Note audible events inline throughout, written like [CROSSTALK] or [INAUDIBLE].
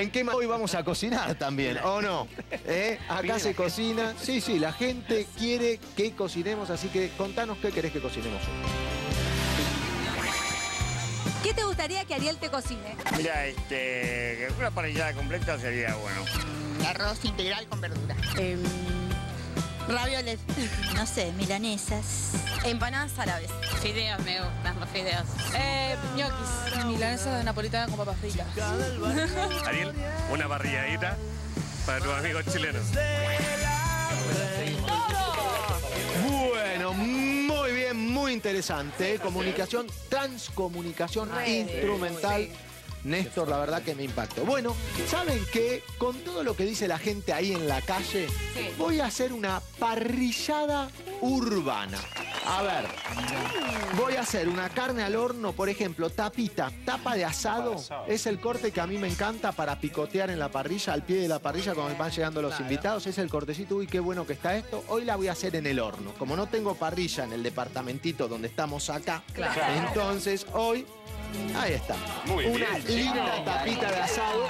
en qué hoy vamos a cocinar también, ¿o no? ¿Eh? Acá se cocina. Sí, sí, la gente quiere que cocinemos, así que contanos qué querés que cocinemos hoy. ¿Qué te gustaría que Ariel te cocine? Mira, este, una parrillada completa sería bueno. Arroz integral con verdura. Em, ravioles. [LAUGHS] No sé, milanesas. Empanadas árabes. Fideos me gustan, los fideos. Eh, ñoquis. Milanesa napolitana con papas fritas. [LAUGHS] Ariel, una parrilladita para tus amigos chilenos. Bueno, muy bien, muy interesante. Comunicación, transcomunicación instrumental. Néstor, la verdad que me impactó. Bueno, ¿saben qué? Con todo lo que dice la gente ahí en la calle, voy a hacer una parrillada urbana. A ver, voy a hacer una carne al horno, por ejemplo, tapita, tapa de asado. Es el corte que a mí me encanta para picotear en la parrilla, al pie de la parrilla cuando van llegando los invitados. Es el cortecito, uy, qué bueno que está esto. Hoy la voy a hacer en el horno. Como no tengo parrilla en el departamentito donde estamos acá, entonces hoy Ahí está. Una linda tapita de asado.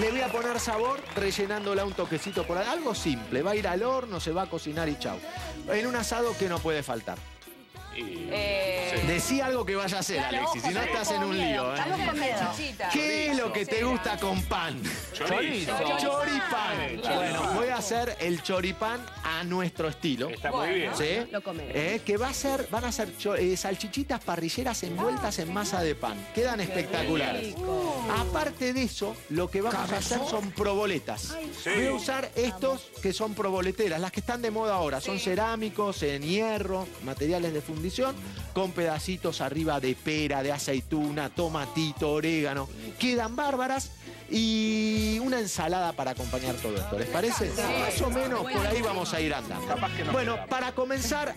Le voy a poner sabor rellenándola un toquecito por ahí. Algo simple. Va a ir al horno, se va a cocinar y chau. En un asado que no puede faltar. Decí algo que vaya a hacer, Alexis, si no estás en un lío. ¿eh? ¿Qué es lo que te gusta con pan? Chorizo. Voy a hacer el choripán a nuestro estilo. Está muy bien. ¿Sí? Eh, que va a ser, van a ser eh, salchichitas parrilleras envueltas en masa de pan. Quedan espectaculares. Aparte de eso, lo que vamos a hacer son proboletas. Voy a usar estos que son proboleteras, las que están de moda ahora. Son cerámicos, en hierro, materiales de fundición, con pedacitos arriba de pera, de aceituna, tomatito, orégano. Quedan bárbaras. Y una ensalada para acompañar todo esto, ¿les parece? Más o menos por ahí vamos a ir andando. Bueno, para comenzar,